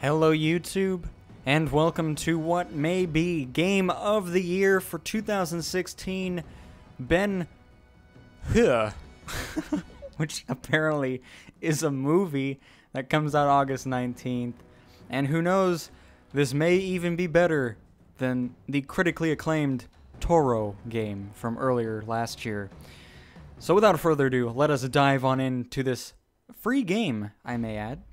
Hello, YouTube, and welcome to what may be Game of the Year for 2016 Ben which apparently is a movie that comes out August 19th. And who knows, this may even be better than the critically acclaimed Toro game from earlier last year. So, without further ado, let us dive on into this free game, I may add.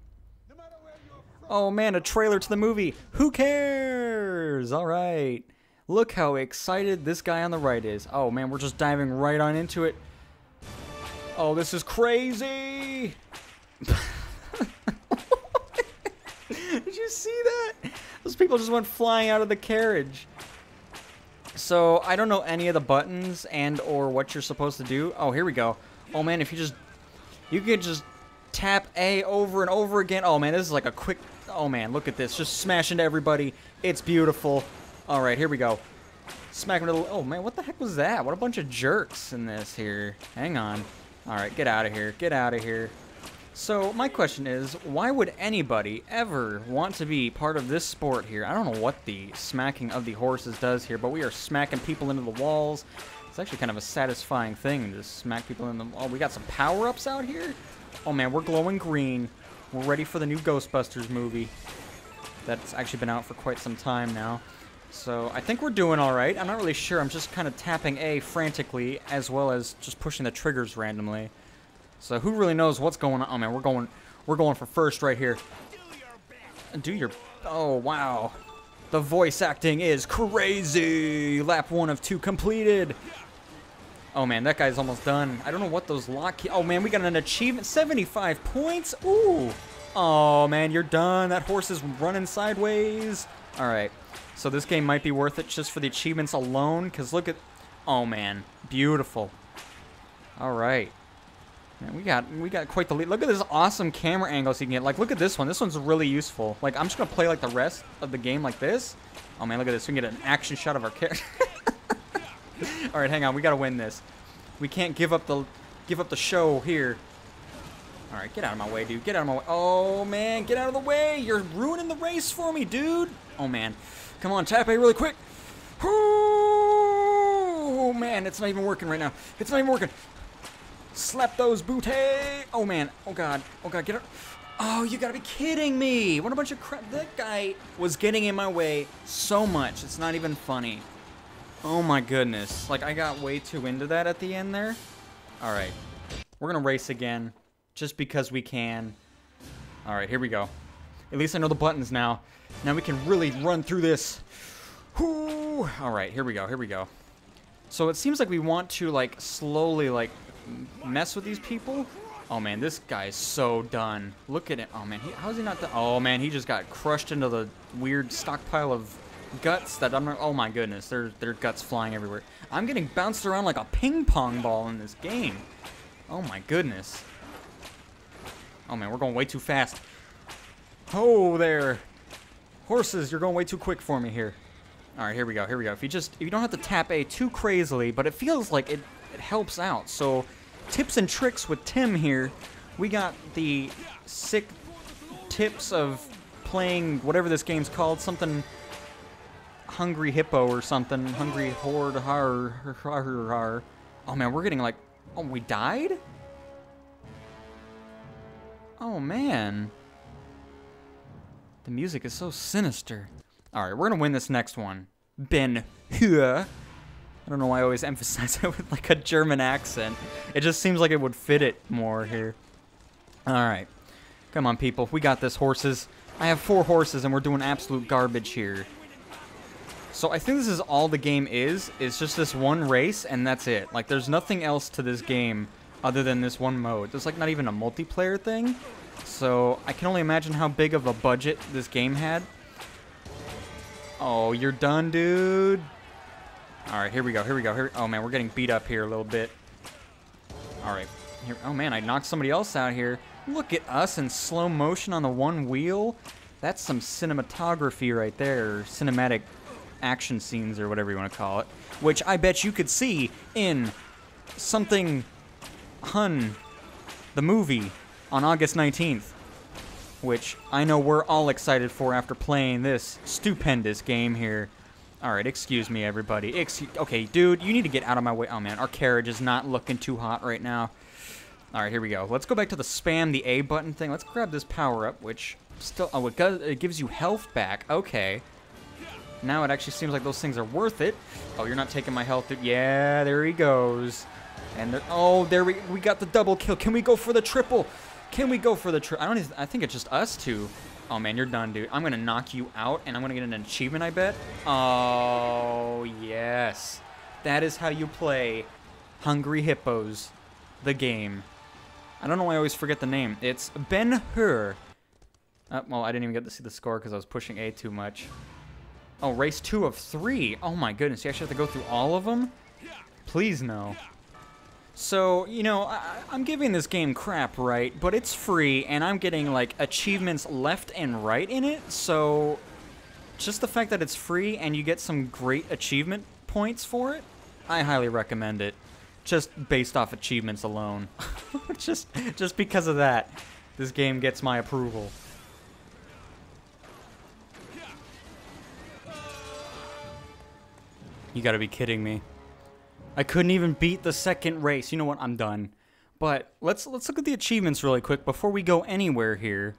Oh man, a trailer to the movie. Who cares? All right. Look how excited this guy on the right is. Oh man, we're just diving right on into it. Oh, this is crazy. Did you see that? Those people just went flying out of the carriage. So, I don't know any of the buttons and or what you're supposed to do. Oh, here we go. Oh man, if you just you could just tap A over and over again. Oh man, this is like a quick Oh man, look at this. Just smash into everybody. It's beautiful. All right, here we go. Smack to the... Oh man, what the heck was that? What a bunch of jerks in this here. Hang on. All right, get out of here. Get out of here. So, my question is, why would anybody ever want to be part of this sport here? I don't know what the smacking of the horses does here, but we are smacking people into the walls. It's actually kind of a satisfying thing to smack people in the... Oh, we got some power-ups out here? Oh man, we're glowing green. We're ready for the new Ghostbusters movie. That's actually been out for quite some time now. So I think we're doing alright. I'm not really sure. I'm just kind of tapping A frantically as well as just pushing the triggers randomly. So who really knows what's going on? Oh man, we're going we're going for first right here. Do your Oh wow. The voice acting is crazy. Lap 1 of 2 completed. Oh man, that guy's almost done. I don't know what those lock. Oh man, we got an achievement. 75 points. Ooh. Oh man, you're done. That horse is running sideways. All right. So this game might be worth it just for the achievements alone. Because look at. Oh man, beautiful. All right. Man, we got we got quite the lead. Look at this awesome camera angles you can get. Like, look at this one. This one's really useful. Like, I'm just gonna play like the rest of the game like this. Oh man, look at this. We can get an action shot of our character. All right, hang on. We gotta win this. We can't give up the give up the show here. All right, get out of my way, dude. Get out of my way. Oh man, get out of the way. You're ruining the race for me, dude. Oh man, come on, tap A really quick. Oh man, it's not even working right now. It's not even working. Slap those booty. Oh man. Oh god. Oh god. Get out. Oh, you gotta be kidding me. What a bunch of crap. That guy was getting in my way so much. It's not even funny. Oh my goodness. Like, I got way too into that at the end there. Alright. We're gonna race again. Just because we can. Alright, here we go. At least I know the buttons now. Now we can really run through this. Alright, here we go, here we go. So it seems like we want to, like, slowly, like, mess with these people. Oh man, this guy is so done. Look at it. Oh man, he, how's he not done? Oh man, he just got crushed into the weird stockpile of guts that I'm oh my goodness, there there are guts flying everywhere. I'm getting bounced around like a ping pong ball in this game. Oh my goodness. Oh man, we're going way too fast. Oh there. Horses, you're going way too quick for me here. Alright, here we go, here we go. If you just if you don't have to tap A too crazily, but it feels like it, it helps out. So tips and tricks with Tim here. We got the sick tips of playing whatever this game's called, something hungry hippo or something. Hungry horde har, har, har, har. Oh man, we're getting like... Oh, we died? Oh man. The music is so sinister. Alright, we're gonna win this next one. Ben Hur. I don't know why I always emphasize it with like a German accent. It just seems like it would fit it more here. Alright. Come on, people. We got this, horses. I have four horses, and we're doing absolute garbage here. So I think this is all the game is. It's just this one race, and that's it. Like, there's nothing else to this game other than this one mode. There's, like, not even a multiplayer thing. So I can only imagine how big of a budget this game had. Oh, you're done, dude. All right, here we go. Here we go. Here. Oh man, we're getting beat up here a little bit. All right. Here. Oh man, I knocked somebody else out here. Look at us in slow motion on the one wheel. That's some cinematography right there. Cinematic action scenes or whatever you want to call it, which I bet you could see in something Hun, the movie, on August 19th. which I know we're all excited for after playing this stupendous game here. Alright, excuse me, everybody. Excuse okay, dude, you need to get out of my way. Oh, man, our carriage is not looking too hot right now. Alright, here we go. Let's go back to the spam the A button thing. Let's grab this power-up, which still... Oh, it, it gives you health back. Okay. Now it actually seems like those things are worth it. Oh, you're not taking my health. Yeah, there he goes. And there, oh, there we we got the double kill. Can we go for the triple? Can we go for the triple? I don't. Even, I think it's just us two. Oh man, you're done, dude. I'm gonna knock you out, and I'm gonna get an achievement. I bet. Oh yes, that is how you play Hungry Hippos, the game. I don't know why I always forget the name. It's Ben Hur. Uh, well, I didn't even get to see the score because I was pushing A too much. Oh, race two of three. Oh my goodness, you actually have to go through all of them? Please no. So, you know, I, am giving this game crap, right? But it's free, and I'm getting, like, achievements left and right in it, so... Just the fact that it's free and you get some great achievement points for it, I highly recommend it. Just based off achievements alone. just, just because of that, this game gets my approval. You gotta be kidding me. I couldn't even beat the second race. You know what? I'm done. But let's let's look at the achievements really quick before we go anywhere here.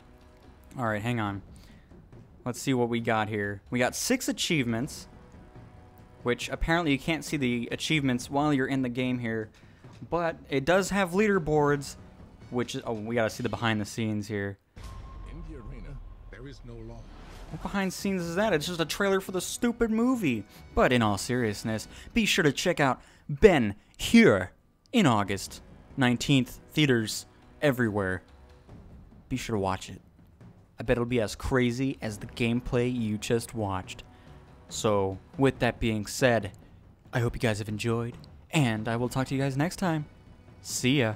All right, hang on. Let's see what we got here. We got six achievements, which apparently you can't see the achievements while you're in the game here. But it does have leaderboards, which oh we gotta see the behind the scenes here. In the arena, there is no law. What behind scenes is that? It's just a trailer for the stupid movie. But in all seriousness, be sure to check out Ben Hur in August 19th. Theaters everywhere. Be sure to watch it. I bet it'll be as crazy as the gameplay you just watched. So, with that being said, I hope you guys have enjoyed, and I will talk to you guys next time. See ya.